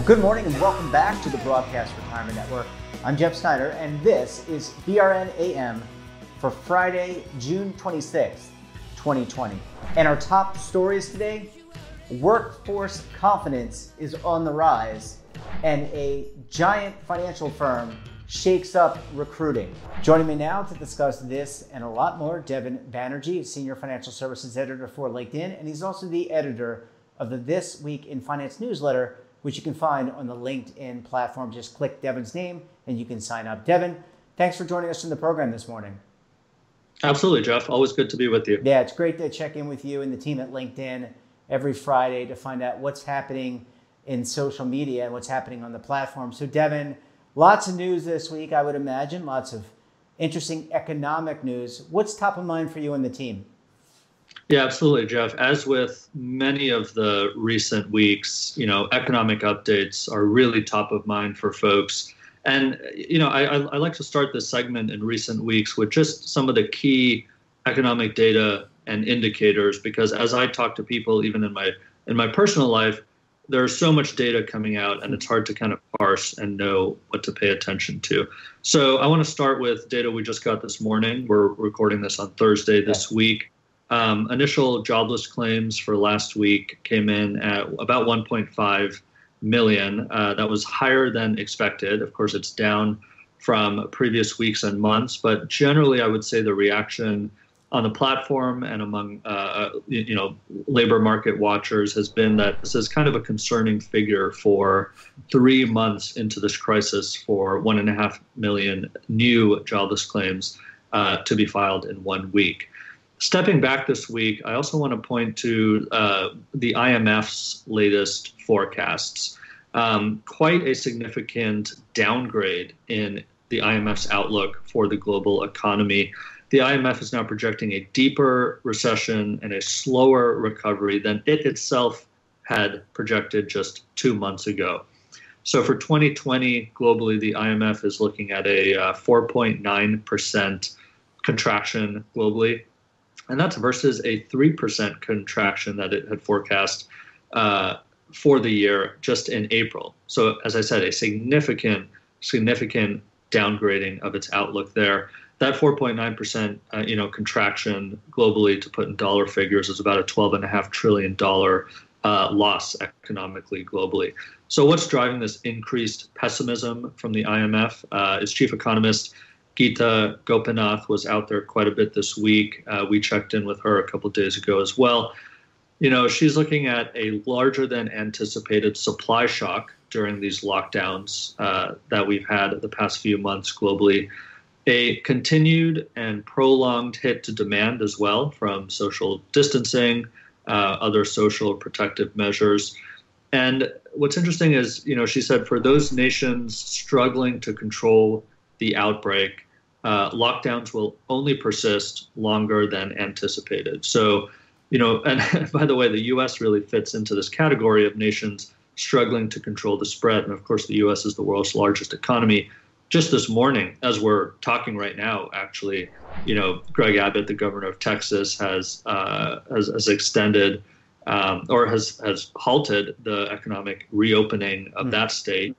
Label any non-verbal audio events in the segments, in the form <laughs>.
Well, good morning and welcome back to the Broadcast Retirement Network. I'm Jeff Snyder, and this is BRN AM for Friday, June 26th, 2020. And our top stories today workforce confidence is on the rise, and a giant financial firm shakes up recruiting. Joining me now to discuss this and a lot more, Devin Banerjee, Senior Financial Services Editor for LinkedIn, and he's also the editor of the This Week in Finance newsletter which you can find on the LinkedIn platform. Just click Devin's name and you can sign up. Devin, thanks for joining us in the program this morning. Absolutely, Jeff. Always good to be with you. Yeah, it's great to check in with you and the team at LinkedIn every Friday to find out what's happening in social media and what's happening on the platform. So, Devin, lots of news this week, I would imagine, lots of interesting economic news. What's top of mind for you and the team? Yeah, absolutely, Jeff. As with many of the recent weeks, you know, economic updates are really top of mind for folks. And you know, I, I, like to start this segment in recent weeks with just some of the key economic data and indicators, because as I talk to people, even in my in my personal life, there's so much data coming out, and it's hard to kind of parse and know what to pay attention to. So I want to start with data we just got this morning. We're recording this on Thursday this week. Um, initial jobless claims for last week came in at about 1.5 million. Uh, that was higher than expected. Of course, it's down from previous weeks and months, but generally, I would say the reaction on the platform and among uh, uh you know labor market watchers has been that this is kind of a concerning figure for three months into this crisis for one and a half million new jobless claims uh, to be filed in one week. Stepping back this week, I also want to point to uh, the IMF's latest forecasts. Um, quite a significant downgrade in the IMF's outlook for the global economy. The IMF is now projecting a deeper recession and a slower recovery than it itself had projected just two months ago. So for 2020, globally, the IMF is looking at a uh, 4.9% contraction globally and that's versus a 3% contraction that it had forecast uh, for the year just in April. So, as I said, a significant, significant downgrading of its outlook there. That 4.9%, uh, you know, contraction globally, to put in dollar figures, is about a 12.5 trillion dollar uh, loss economically globally. So, what's driving this increased pessimism from the IMF? Uh, its chief economist Gita Gopinath was out there quite a bit this week. Uh, we checked in with her a couple days ago as well. You know, she's looking at a larger than anticipated supply shock during these lockdowns uh, that we've had the past few months globally. A continued and prolonged hit to demand as well from social distancing, uh, other social protective measures. And what's interesting is, you know, she said for those nations struggling to control the outbreak, uh, lockdowns will only persist longer than anticipated. So, you know, <laughs> and by the way, the U.S. really fits into this category of nations struggling to control the spread. And of course, the U.S. is the world's largest economy. Just this morning, as we're talking right now, actually, you know, Greg Abbott, the governor of Texas, has uh, has, has extended um, or has has halted the economic reopening of mm. that state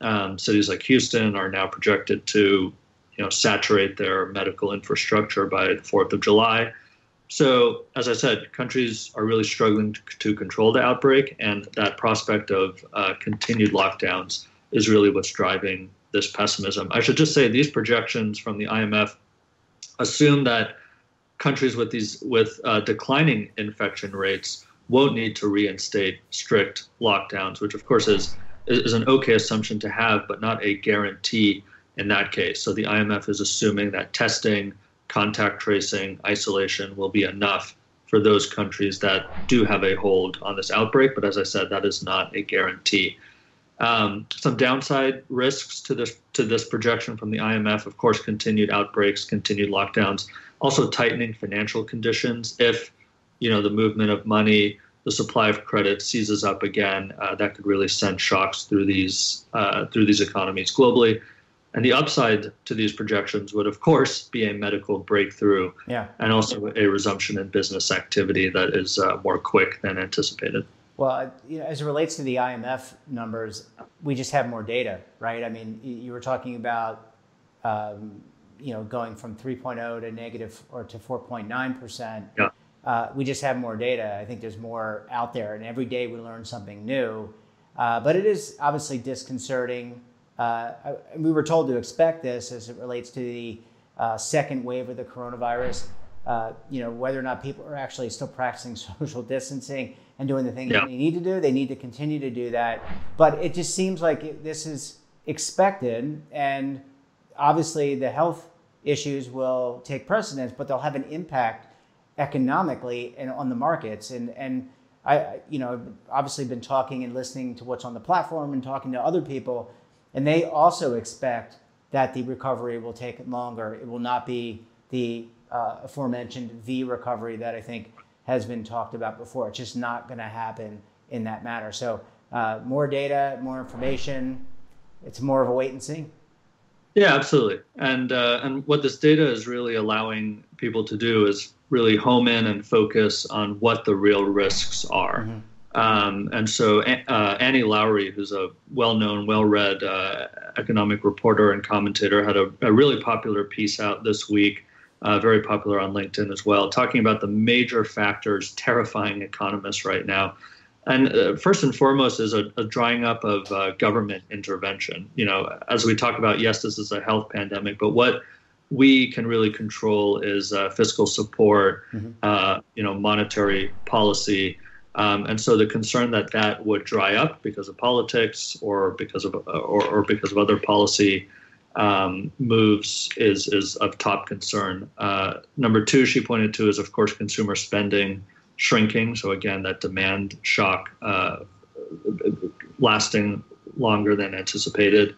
um, cities like Houston are now projected to, you know, saturate their medical infrastructure by the 4th of July. So, as I said, countries are really struggling to, to control the outbreak, and that prospect of uh, continued lockdowns is really what's driving this pessimism. I should just say these projections from the IMF assume that countries with these with uh, declining infection rates won't need to reinstate strict lockdowns, which of course is is an okay assumption to have, but not a guarantee in that case. So the IMF is assuming that testing, contact tracing, isolation will be enough for those countries that do have a hold on this outbreak. But as I said, that is not a guarantee. Um, some downside risks to this to this projection from the IMF, of course, continued outbreaks, continued lockdowns, also tightening financial conditions. If you know the movement of money the supply of credit seizes up again, uh, that could really send shocks through these uh, through these economies globally. And the upside to these projections would, of course, be a medical breakthrough yeah. and also a resumption in business activity that is uh, more quick than anticipated. Well, you know, as it relates to the IMF numbers, we just have more data, right? I mean, you were talking about, um, you know, going from 3.0 to negative or to 4.9 percent. Yeah. Uh, we just have more data. I think there's more out there, and every day we learn something new. Uh, but it is obviously disconcerting. Uh, we were told to expect this as it relates to the uh, second wave of the coronavirus. Uh, you know, whether or not people are actually still practicing <laughs> social distancing and doing the things yeah. they need to do, they need to continue to do that. But it just seems like it, this is expected, and obviously the health issues will take precedence, but they'll have an impact economically and on the markets. And and I, you know, obviously been talking and listening to what's on the platform and talking to other people, and they also expect that the recovery will take longer. It will not be the uh, aforementioned V recovery that I think has been talked about before. It's just not going to happen in that matter. So uh, more data, more information. It's more of a wait and see. Yeah, absolutely. And uh, and what this data is really allowing people to do is really home in and focus on what the real risks are. Mm-hmm. Um, and so uh, Annie Lowrey, who's a well-known, well-read uh, economic reporter and commentator, had a, a, really popular piece out this week, uh, very popular on LinkedIn as well, talking about the major factors terrifying economists right now. And uh, first and foremost is a, a drying up of uh, government intervention. You know, as we talk about, yes, this is a health pandemic, but what we can really control is uh, fiscal support, mm-hmm. uh, you know, monetary policy. Um, and so the concern that that would dry up because of politics or because of or, or because of other policy um, moves is is of top concern. Uh, number two, she pointed to is of course consumer spending shrinking. So again, that demand shock uh, lasting longer than anticipated.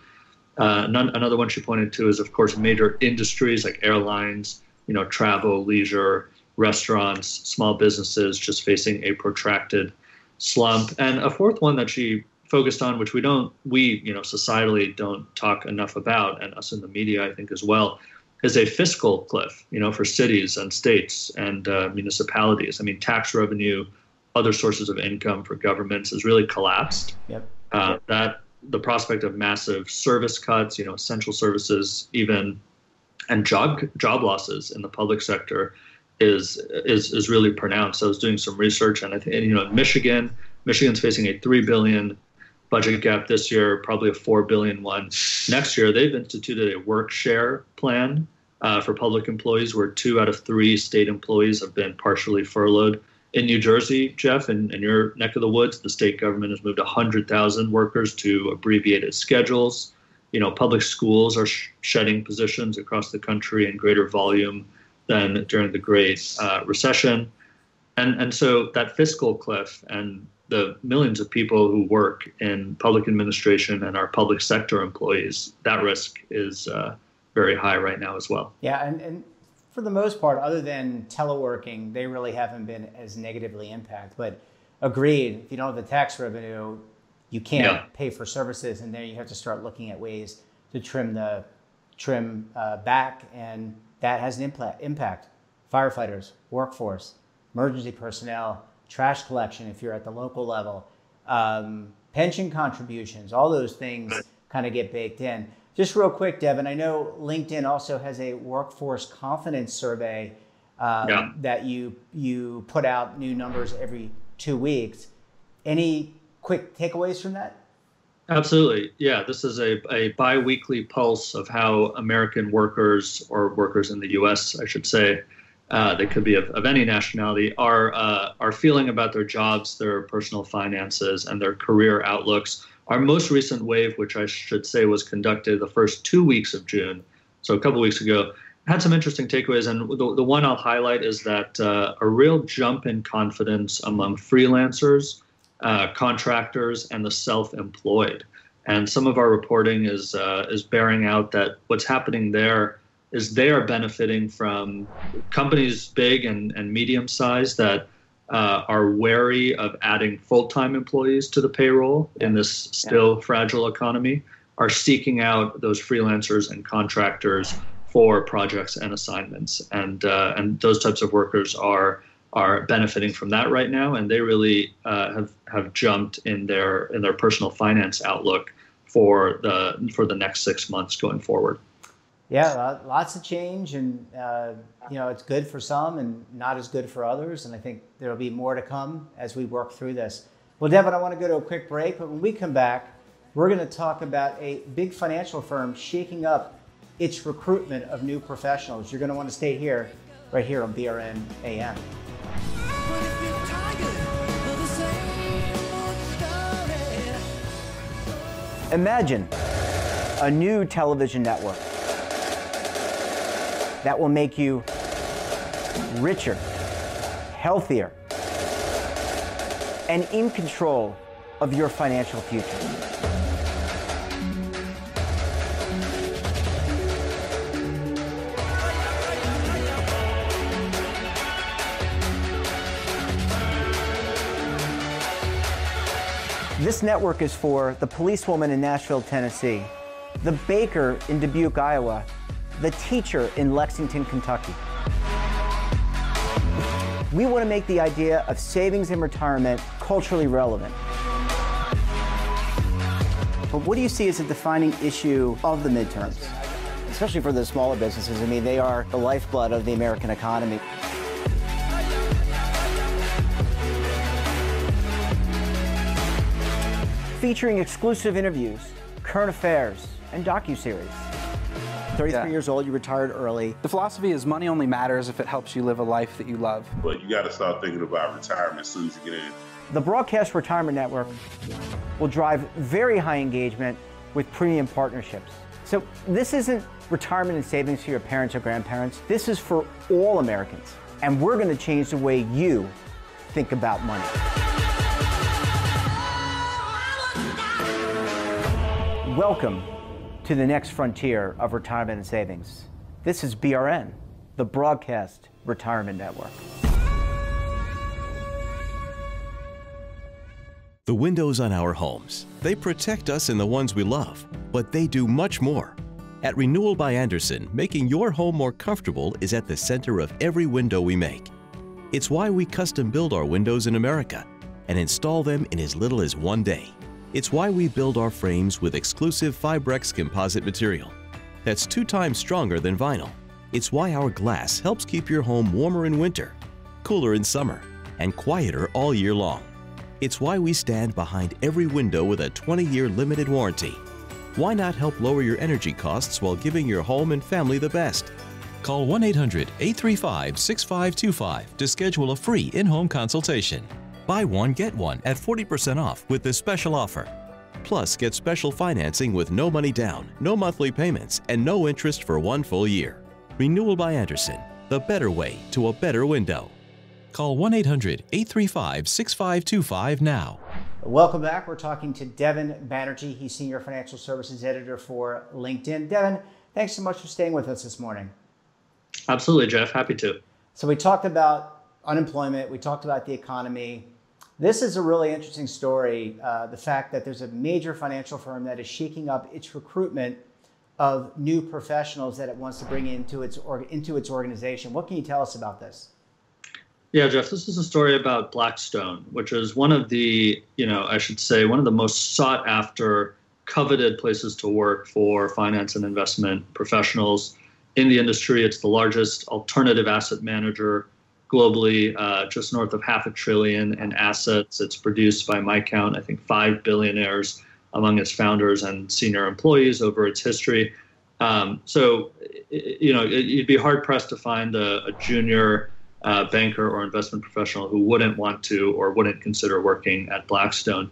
Uh, none, another one she pointed to is, of course, major industries like airlines, you know, travel, leisure, restaurants, small businesses just facing a protracted slump. And a fourth one that she focused on, which we don't, we, you know, societally don't talk enough about, and us in the media, I think, as well, is a fiscal cliff, you know, for cities and states and uh, municipalities. I mean, tax revenue, other sources of income for governments has really collapsed. Yep. Uh, that the prospect of massive service cuts, you know, essential services, even and job job losses in the public sector is is is really pronounced. I was doing some research, and I think you know, in Michigan, Michigan's facing a three billion budget gap this year, probably a four billion one next year. They've instituted a work share plan uh, for public employees, where two out of three state employees have been partially furloughed in New Jersey, Jeff, in, in your neck of the woods, the state government has moved 100,000 workers to abbreviated schedules. You know, public schools are sh- shedding positions across the country in greater volume than during the Great uh, Recession. And, and so that fiscal cliff and the millions of people who work in public administration and our public sector employees, that risk is uh, very high right now as well. Yeah, and, and for the most part, other than teleworking, they really haven't been as negatively impacted. But agreed, if you don't have the tax revenue, you can't yeah. pay for services, and then you have to start looking at ways to trim the trim uh, back, and that has an impact. Firefighters, workforce, emergency personnel, trash collection if you're at the local level, um, pension contributions, all those things kind of get baked in. Just real quick, Devin, I know LinkedIn also has a workforce confidence survey um, yeah. that you you put out new numbers every two weeks. Any quick takeaways from that? Absolutely. Yeah, this is a, a biweekly pulse of how American workers, or workers in the US, I should say, uh, they could be of, of any nationality, are, uh, are feeling about their jobs, their personal finances, and their career outlooks our most recent wave, which I should say was conducted the first two weeks of June, so a couple weeks ago, had some interesting takeaways. And the, the one I'll highlight is that uh, a real jump in confidence among freelancers, uh, contractors, and the self-employed. And some of our reporting is uh, is bearing out that what's happening there is they are benefiting from companies big and, and medium sized that uh, are wary of adding full time employees to the payroll in this still yeah. fragile economy. are seeking out those freelancers and contractors for projects and assignments, and uh, and those types of workers are are benefiting from that right now, and they really uh, have have jumped in their in their personal finance outlook for the for the next six months going forward. Yeah, lots of change, and uh, you know it's good for some and not as good for others. And I think there will be more to come as we work through this. Well, Devin, I want to go to a quick break, but when we come back, we're going to talk about a big financial firm shaking up its recruitment of new professionals. You're going to want to stay here, right here on BRN AM. Imagine a new television network that will make you richer, healthier, and in control of your financial future. This network is for the policewoman in Nashville, Tennessee, the baker in Dubuque, Iowa, the teacher in Lexington, Kentucky. We want to make the idea of savings and retirement culturally relevant. But what do you see as a defining issue of the midterms? Especially for the smaller businesses. I mean, they are the lifeblood of the American economy. featuring exclusive interviews, current affairs, and docu-series. 33 yeah. years old, you retired early. The philosophy is money only matters if it helps you live a life that you love. But you got to start thinking about retirement as soon as you get in. The Broadcast Retirement Network will drive very high engagement with premium partnerships. So this isn't retirement and savings for your parents or grandparents. This is for all Americans. And we're going to change the way you think about money. Welcome to the next frontier of retirement and savings. This is BRN, the Broadcast Retirement Network. The windows on our homes, they protect us and the ones we love, but they do much more. At Renewal by Andersen, making your home more comfortable is at the center of every window we make. It's why we custom build our windows in America and install them in as little as one day. It's why we build our frames with exclusive Fibrex composite material that's two times stronger than vinyl. It's why our glass helps keep your home warmer in winter, cooler in summer, and quieter all year long. It's why we stand behind every window with a 20-year limited warranty. Why not help lower your energy costs while giving your home and family the best? Call 1-800-835-6525 to schedule a free in-home consultation. Buy one, get one at 40% off with this special offer. Plus, get special financing with no money down, no monthly payments, and no interest for one full year. Renewal by Andersen, the better way to a better window. Call 1 800 835 6525 now. Welcome back. We're talking to Devin Banerjee. He's Senior Financial Services Editor for LinkedIn. Devin, thanks so much for staying with us this morning. Absolutely, Jeff. Happy to. So, we talked about unemployment, we talked about the economy. This is a really interesting story. Uh, the fact that there's a major financial firm that is shaking up its recruitment of new professionals that it wants to bring into its into its organization. What can you tell us about this? Yeah, Jeff, this is a story about Blackstone, which is one of the, you know, I should say, one of the most sought after, coveted places to work for finance and investment professionals in the industry. It's the largest alternative asset manager globally, uh, just north of half a trillion in assets. It's produced by my count, I think, five billionaires among its founders and senior employees over its history. Um, so, you know, you'd be hard pressed to find a, a junior uh, banker or investment professional who wouldn't want to or wouldn't consider working at Blackstone.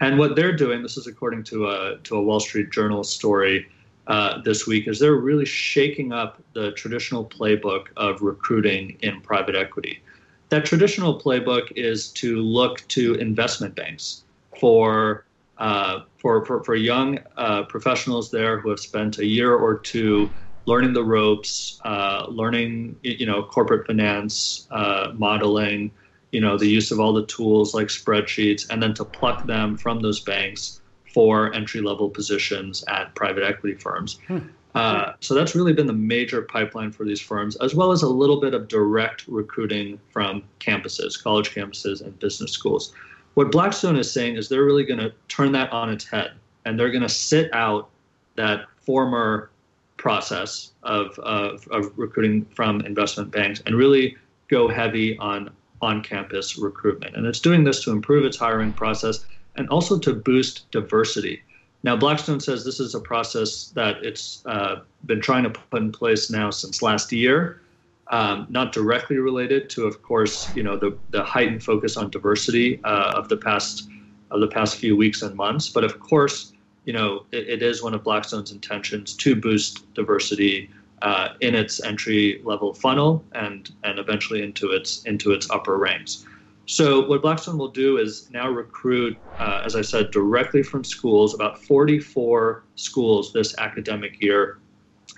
And what they're doing, this is according to a to a Wall Street Journal story uh, this week is they're really shaking up the traditional playbook of recruiting in private equity. That traditional playbook is to look to investment banks for uh, for, for, for young uh, professionals there who have spent a year or two learning the ropes, uh, learning you know corporate finance, uh, modeling, you know the use of all the tools like spreadsheets, and then to pluck them from those banks for entry level positions at private equity firms. Hmm. Uh, so that's really been the major pipeline for these firms, as well as a little bit of direct recruiting from campuses, college campuses, and business schools. What Blackstone is saying is they're really going to turn that on its head, and they're going to sit out that former process of, of, of recruiting from investment banks and really go heavy on on campus recruitment. And it's doing this to improve its hiring process and also to boost diversity. Now, Blackstone says this is a process that it's uh, been trying to put in place now since last year, um, not directly related to, of course, you know, the, the heightened focus on diversity uh, of the past of the past few weeks and months. But of course, you know, it, it is one of Blackstone's intentions to boost diversity uh, in its entry level funnel and and eventually into its into its upper ranks. So what Blackstone will do is now recruit, uh, as I said, directly from schools, about 44 schools this academic year,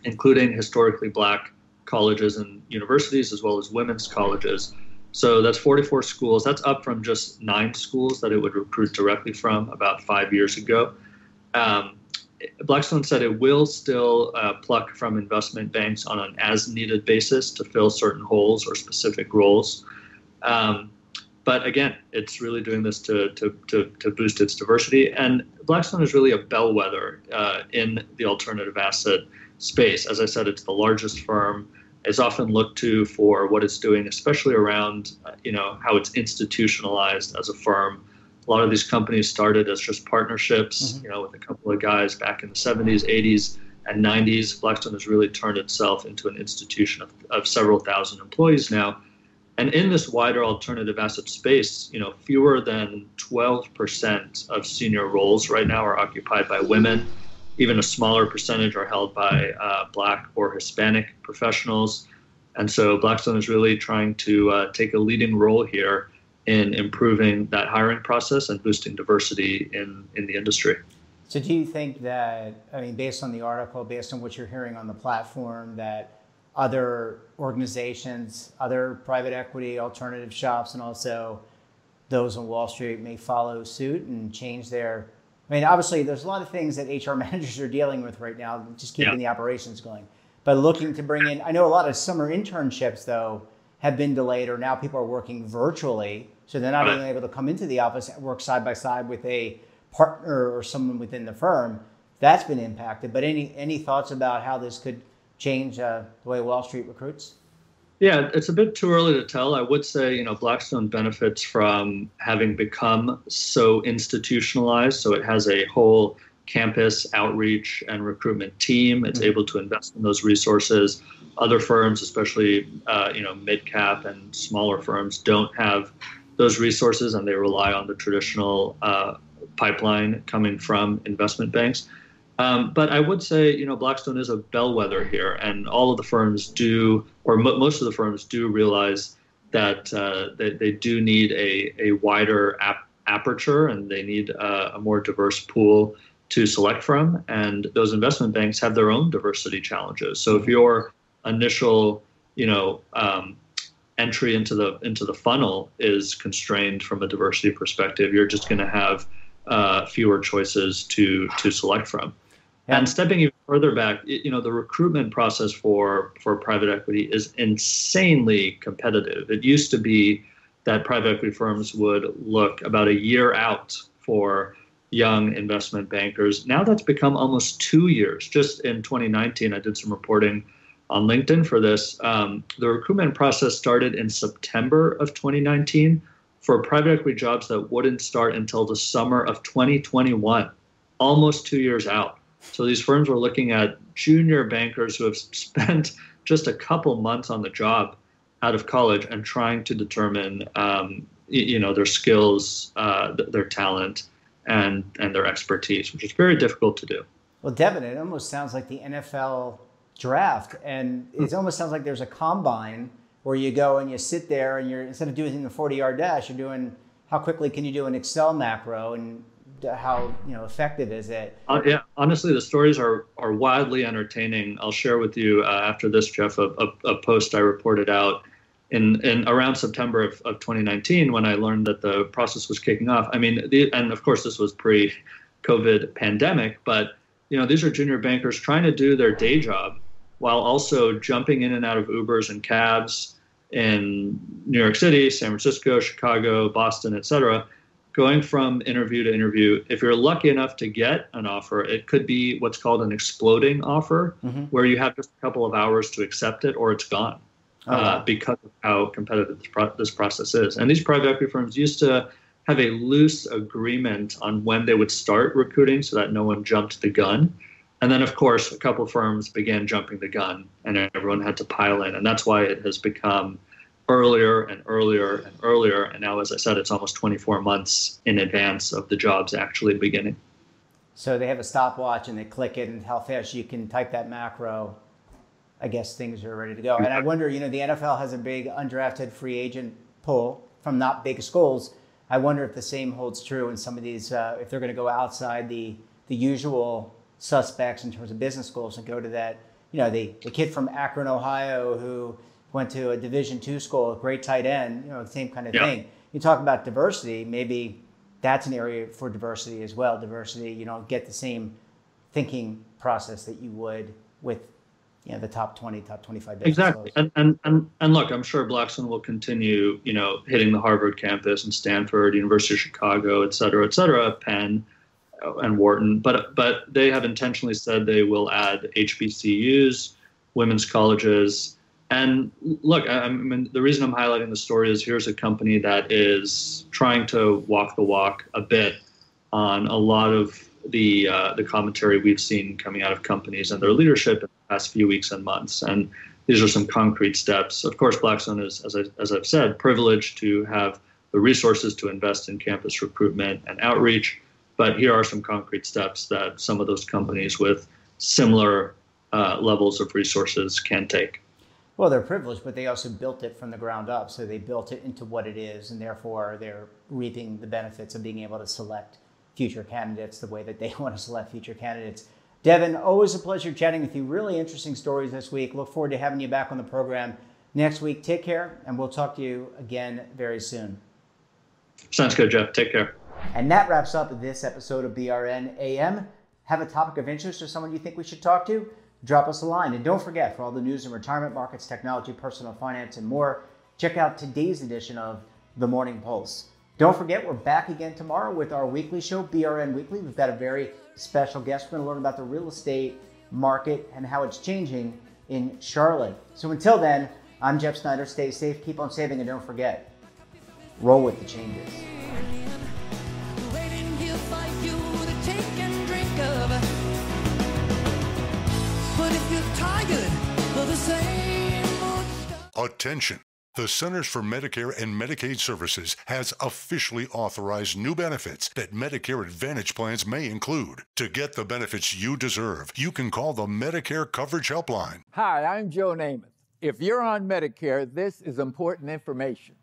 including historically black colleges and universities, as well as women's colleges. So that's 44 schools. That's up from just nine schools that it would recruit directly from about five years ago. Um, Blackstone said it will still uh, pluck from investment banks on an as needed basis to fill certain holes or specific roles. Um, but again, it's really doing this to, to, to, to, boost its diversity. And Blackstone is really a bellwether uh, in the alternative asset space. As I said, it's the largest firm. It's often looked to for what it's doing, especially around uh, you know how it's institutionalized as a firm. A lot of these companies started as just partnerships, mm-hmm. you know, with a couple of guys back in the 70s, 80s, and 90s. Blackstone has really turned itself into an institution of, of several thousand employees now and in this wider alternative asset space, you know, fewer than 12% of senior roles right now are occupied by women. Even a smaller percentage are held by uh, Black or Hispanic professionals. And so Blackstone is really trying to uh, take a leading role here in improving that hiring process and boosting diversity in, in the industry. So, do you think that, I mean, based on the article, based on what you're hearing on the platform, that other organizations, other private equity alternative shops, and also those on Wall Street may follow suit and change their. I mean, obviously, there's a lot of things that HR <laughs> managers are dealing with right now, just keeping yeah. the operations going. But looking to bring in, I know a lot of summer internships, though, have been delayed, or now people are working virtually. So they're not right. even able to come into the office and work side by side with a partner or someone within the firm. That's been impacted. But any any thoughts about how this could change uh, the way Wall Street recruits? Yeah, it's a bit too early to tell. I would say, you know, Blackstone benefits from having become so institutionalized. So it has a whole campus outreach and recruitment team. It's mm-hmm. able to invest in those resources. Other firms, especially uh, you know mid cap and smaller firms, don't have those resources, and they rely on the traditional uh, pipeline coming from investment banks. Um, but I would say, you know, Blackstone is a bellwether here, and all of the firms do, or most of the firms do realize that uh, they, they do need a, a wider ap- aperture and they need uh, a more diverse pool to select from. And those investment banks have their own diversity challenges. So if your initial, you know, um, entry into the into the funnel is constrained from a diversity perspective, you're just going to have uh, fewer choices to to select from. Yeah. And stepping even further back, you know, the recruitment process for for private equity is insanely competitive. It used to be that private equity firms would look about a year out for young investment bankers. Now that's become almost two years. Just in 2019, I did some reporting on LinkedIn for this. Um, the recruitment process started in September of 2019 for private equity jobs that wouldn't start until the summer of 2021, almost two years out. So these firms were looking at junior bankers who have spent <laughs> just a couple months on the job out of college and trying to determine, um, you know, their skills, uh, their talent, and and their expertise, which is very difficult to do. Well, Devin, it almost sounds like the NFL draft, and it almost sounds like there's a combine where you go and you sit there, and you're instead of doing the 40-yard dash, you're doing how quickly can you do an Excel macro, and how you know effective is it? Uh, yeah, honestly, the stories are are wildly entertaining. I'll share with you uh, after this, Jeff, a, a, a, post I reported out in in around September of, of 2019 when I learned that the process was kicking off. I mean, the, and of course, this was pre COVID pandemic. But you know, these are junior bankers trying to do their day job while also jumping in and out of Ubers and cabs in New York City, San Francisco, Chicago, Boston, et cetera, going from interview to interview. If you're lucky enough to get an offer, it could be what's called an exploding offer, mm-hmm. where you have just a couple of hours to accept it or it's gone oh, uh, because of how competitive this, pro- this process is. And these private equity firms used to have a loose agreement on when they would start recruiting so that no one jumped the gun. And then, of course, a couple firms began jumping the gun and everyone had to pile in. And that's why it has become earlier and earlier and earlier. And now, as I said, it's almost 24 months in advance of the jobs actually beginning. So they have a stopwatch and they click it, and how fast you can type that macro. I guess things are ready to go. And I wonder, you know, the NFL has a big undrafted free agent pool from not big schools. I wonder if the same holds true in some of these, uh, if they're going to go outside the, the usual suspects in terms of business schools and go to that, you know, the, the kid from Akron, Ohio, who went to a Division two school, a great tight end, you know, the same kind of yeah. thing. You talk about diversity, maybe that's an area for diversity as well. Diversity, you know, get the same thinking process that you would with you know the top 20 top 25 exactly and, and and and look i'm sure blackstone will continue you know hitting the harvard campus and stanford university of chicago et cetera et cetera penn uh, and wharton but but they have intentionally said they will add hbcus women's colleges and look I, mean the reason i'm highlighting the story is here's a company that is trying to walk the walk a bit on a lot of the uh, the commentary we've seen coming out of companies and their leadership in the past few weeks and months. And these are some concrete steps. Of course, Blackstone is, as, I, as I've said, privileged to have the resources to invest in campus recruitment and outreach. But here are some concrete steps that some of those companies with similar uh, levels of resources can take. Well, they're privileged, but they also built it from the ground up. So they built it into what it is, and therefore they're reaping the benefits of being able to select future candidates the way that they <laughs> want to select future candidates. Devin, always a pleasure chatting with you. Really interesting stories this week. Look forward to having you back on the program next week. Take care, and we'll talk to you again very soon. Sounds good, Jeff. Take care. And that wraps up this episode of BRN AM. Have a topic of interest or someone you think we should talk to? Drop us a line. And don't forget, for all the news in retirement markets, technology, personal finance, and more, check out today's edition of The Morning Pulse. Don't forget, we're back again tomorrow with our weekly show, BRN Weekly. We've got a very special guest. We're going to learn about the real estate market and how it's changing in Charlotte. So until then, I'm Jeff Snyder. Stay safe, keep on saving, and don't forget, roll with the changes. Attention. The Centers for Medicare and Medicaid Services has officially authorized new benefits that Medicare Advantage plans may include. To get the benefits you deserve, you can call the Medicare Coverage Helpline. Hi, I'm Joe Namath. If you're on Medicare, this is important information.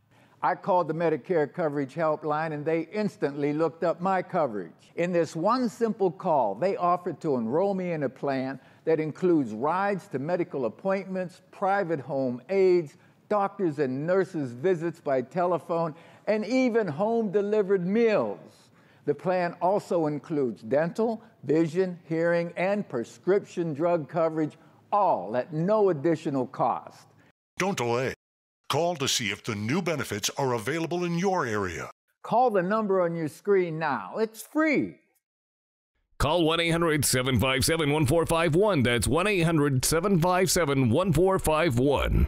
I called the Medicare Coverage Helpline and they instantly looked up my coverage. In this one simple call, they offered to enroll me in a plan that includes rides to medical appointments, private home aides, doctors and nurses' visits by telephone, and even home delivered meals. The plan also includes dental, vision, hearing, and prescription drug coverage, all at no additional cost. Don't delay. Call to see if the new benefits are available in your area. Call the number on your screen now. It's free. Call 1 800 757 1451. That's 1 800 757 1451.